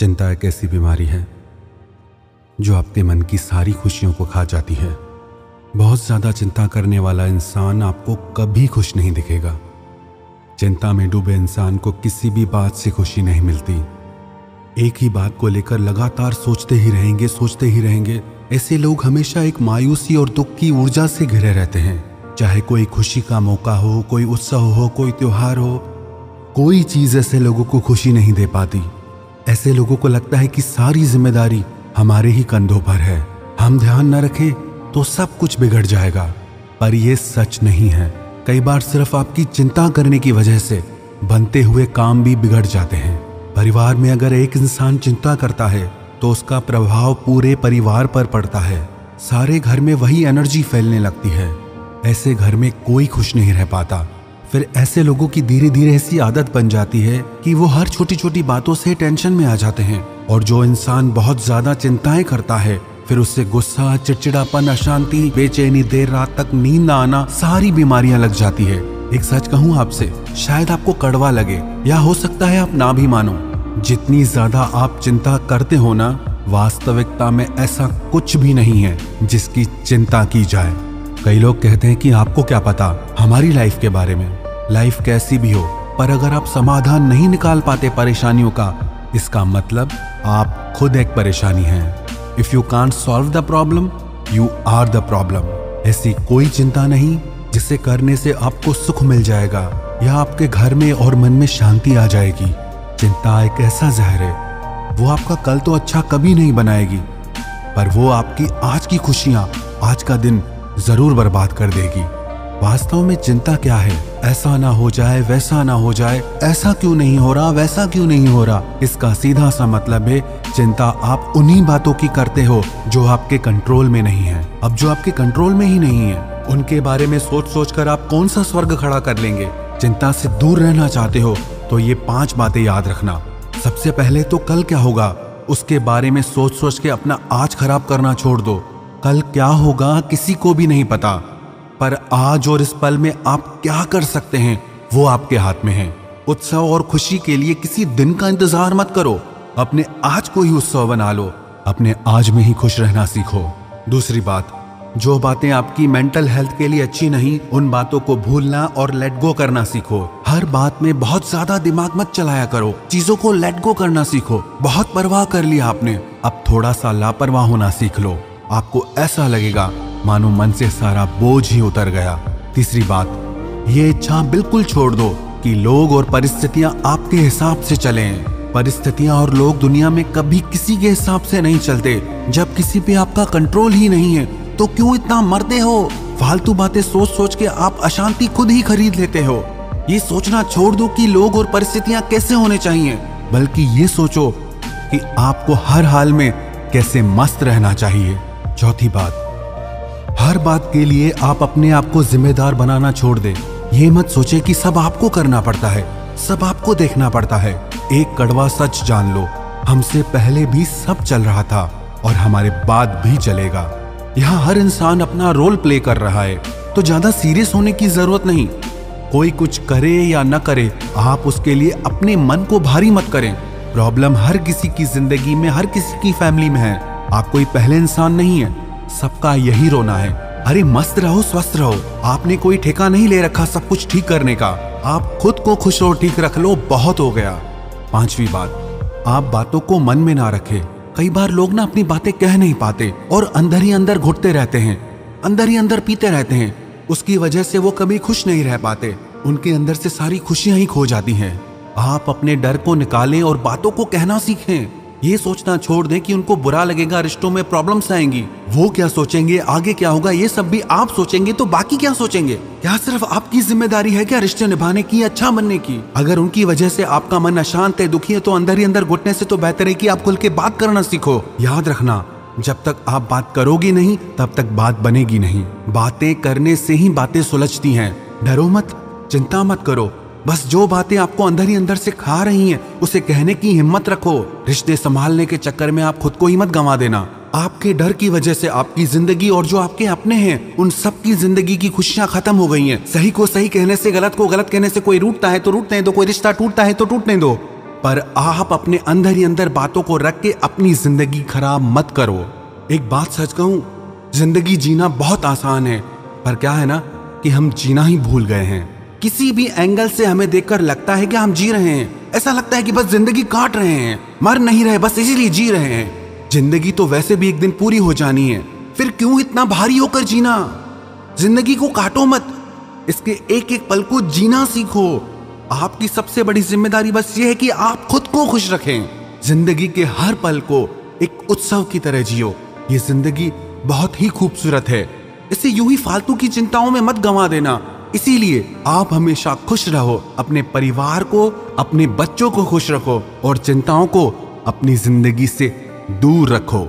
चिंता एक ऐसी बीमारी है, जो आपके मन की सारी खुशियों को खा जाती है। बहुत ज़्यादा चिंता करने वाला इंसान आपको कभी खुश नहीं दिखेगा। चिंता में डूबे इंसान को किसी भी बात से खुशी नहीं मिलती। एक ही बात को लेकर लगातार सोचते ही रहेंगे, सोचते ही रहेंगे। ऐसे लोग हमेशा एक मायूसी और दुख की ऊर्जा से घिरे रहते हैं। चाहे कोई खुशी का मौका हो, कोई उत्सव हो, कोई त्योहार हो, कोई चीज़ ऐसे लोगों को खुशी नहीं दे पाती। ऐसे लोगों को लगता है कि सारी ज़िम्मेदारी हमारे ही कंधों पर है। हम ध्यान न रखें तो सब कुछ बिगड़ जाएगा। पर यह सच नहीं है। कई बार सिर्फ़ आपकी चिंता करने की वजह से बनते हुए काम भी बिगड़ जाते हैं। परिवार में अगर एक इंसान चिंता करता है तो उसका प्रभाव पूरे परिवार पर पड़ता है। सारे घर में वही एनर्जी फैलने लगती है। ऐसे घर में कोई खुश नहीं रह पाता। फिर ऐसे लोगों की धीरे धीरे ऐसी आदत बन जाती है कि वो हर छोटी छोटी बातों से टेंशन में आ जाते हैं। और जो इंसान बहुत ज़्यादा चिंताएँ करता है, फिर उससे गुस्सा, चिड़चिड़ापन, अशांति, बेचैनी, देर रात तक नींद न आना, सारी बीमारियाँ लग जाती है। एक सच कहूँ आपसे, शायद आपको कड़वा लगे, या हो सकता है आप ना भी मानो। जितनी ज़्यादा आप चिंता करते हो ना, वास्तविकता में ऐसा कुछ भी नहीं है जिसकी चिंता की जाए। कई लोग कहते हैं कि आपको क्या पता, हमारी लाइफ के बारे में। लाइफ कैसी भी हो, पर अगर आप समाधान नहीं निकाल पाते परेशानियों का, इसका मतलब आप खुद एक परेशानी हैं। If you can't solve the problem you are the problem ऐसी कोई चिंता नहीं, जिसे करने से आपको सुख मिल जाएगा, या आपके घर में और मन में शांति आ जाएगी। चिंता एक ऐसा जहर है, वो आपका कल तो अच्छा कभी नहीं बनाएगी, पर वो आपकी आज की खुशियाँ, आज का दिन ज़रूर बर्बाद कर देगी। वास्तव में चिंता क्या है? ऐसा ना हो जाए, वैसा ना हो जाए। ऐसा क्यों नहीं हो रहा, वैसा क्यों नहीं हो रहा? इसका सीधा सा मतलब है, चिंता आप उन्हीं बातों की करते हो जो आपके कंट्रोल में नहीं है। अब जो आपके कंट्रोल में ही नहीं है, उनके बारे में सोच सोच कर आप कौन सा स्वर्ग खड़ा कर लेंगे? चिंता से दूर रहना चाहते हो तो ये पाँच बातें याद रखना। सबसे पहले तो कल क्या होगा? उसके बारे में सोच सोच के अपना आज खराब करना छोड़ दो। कल क्या होगा किसी को भी नहीं पता। पर आज और इस पल में आप क्या कर सकते हैं? वो आपके हाथ में है। उत्सव और खुशी के लिए किसी दिन का इंतज़ार मत करो। अपने आज को ही उत्सव बना लो। अपने आज में ही खुश रहना सीखो। दूसरी बात, जो बातें आपकी मेंटल हेल्थ के लिए अच्छी नहीं, उन बातों को भूलना और लेट गो करना सीखो। हर बात में बहुत ज़्यादा दिमाग मत चलाया करो। चीज़ों को लेट गो करना सीखो। बहुत परवाह कर लिया आपने। अब थोड़ा सा लापरवाह होना सीख लो। आपको ऐसा लगेगा मानो मन से सारा बोझ ही उतर गया। तीसरी बात, ये इच्छा बिल्कुल छोड़ दो कि लोग और परिस्थितियाँ आपके हिसाब से चलें। परिस्थितियाँ और लोग दुनिया में कभी किसी के हिसाब से नहीं चलते। जब किसी पे आपका कंट्रोल ही नहीं है तो क्यों इतना मरते हो? फालतू बातें सोच सोच के आप अशांति खुद ही खरीद लेते हो। ये सोचना छोड़ दो कि लोग और परिस्थितियाँ कैसे होने चाहिए। बल्कि ये सोचो कि आपको हर हाल में कैसे मस्त रहना चाहिए। चौथी बात हर बात के लिए आप अपने आप को जिम्मेदार बनाना छोड़ दें। ये मत सोचे कि सब आपको करना पड़ता है, सब आपको देखना पड़ता है। एक कड़वा सच जान लो, हमसे पहले भी सब चल रहा था और हमारे बाद भी चलेगा। यहाँ हर इंसान अपना रोल प्ले कर रहा है तो ज़्यादा सीरियस होने की ज़रूरत नहीं। कोई कुछ करे या न करे, आप उसके लिए अपने मन को भारी मत करें। प्रॉब्लम हर किसी की ज़िंदगी में, हर किसी की फैमिली में है। आप कोई पहले इंसान नहीं है। सबका यही रोना है। अरे मस्त रहो, स्वस्थ रहो। आपने कोई ठेका नहीं ले रखा सब कुछ ठीक करने का। आप खुद को खुश और ठीक रख लो, बहुत हो गया। पांचवी बात। आप बातों को मन में ना रखे। कई बार लोग ना अपनी बातें कह नहीं पाते और अंदर ही अंदर घुटते रहते हैं। अंदर ही अंदर पीते रहते हैं। उसकी वजह से वो कभी खुश नहीं रह पाते। उनके अंदर से सारी खुशियाँ ही खो जाती हैं। आप अपने डर को निकालें और बातों को कहना सीखें। ये सोचना छोड़ दें कि उनको बुरा लगेगा, रिश्तों में प्रॉब्लम्स आएँगी। वो क्या सोचेंगे? आगे क्या होगा? ये सब भी आप सोचेंगे तो बाकी क्या सोचेंगे? क्या सिर्फ़ आपकी ज़िम्मेदारी है क्या रिश्ते निभाने की अच्छा बनने की? अगर उनकी वजह से आपका मन अशांत है, दुखी है तो अंदर ही अंदर घुटने से तो बेहतर है कि आप खुल के बात करना सीखो। याद रखना, जब तक आप बात करोगी नहीं, तब तक बात बनेगी नहीं। बातें करने से ही बातें सुलझती हैं। डरो मत, चिंता मत करो। बस जो बातें आपको अंदर ही अंदर से खा रही हैं, उसे कहने की हिम्मत रखो। रिश्ते संभालने के चक्कर में आप खुद को ही मत गंवा देना। आपके डर की वजह से आपकी ज़िंदगी और जो आपके अपने हैं, उन सब की ज़िंदगी की खुशियाँ खत्म हो गई हैं। सही को सही कहने से गलत को गलत कहने से कोई रूटता है तो रूटने दो, कोई रिश्ता टूटता है तो टूटने दो। पर आप अपने अंदर ही अंदर बातों को रख के अपनी ज़िंदगी खराब मत करो। एक बात सच कहूँ, ज़िंदगी जीना बहुत आसान है, पर क्या है ना कि हम जीना ही भूल गए हैं। किसी भी एंगल से हमें देखकर लगता है कि हम जी रहे हैं। ऐसा लगता है कि बस ज़िंदगी काट रहे हैं। मर नहीं रहे, बस इसीलिए जी रहे हैं। ज़िंदगी तो वैसे भी एक दिन पूरी हो जानी है। फिर क्यों इतना भारी होकर जीना? ज़िंदगी को काटो मत। इसके एक एक पल को जीना सीखो। आपकी सबसे बड़ी ज़िम्मेदारी बस ये है कि आप खुद को खुश रखें। ज़िंदगी के हर पल को एक उत्सव की तरह जियो। ये ज़िंदगी बहुत ही खूबसूरत है। इसे यूँ ही फालतू की चिंताओं में मत गंवा देना। इसीलिए आप हमेशा खुश रहो, अपने परिवार को, अपने बच्चों को खुश रखो और चिंताओं को अपनी ज़िंदगी से दूर रखो।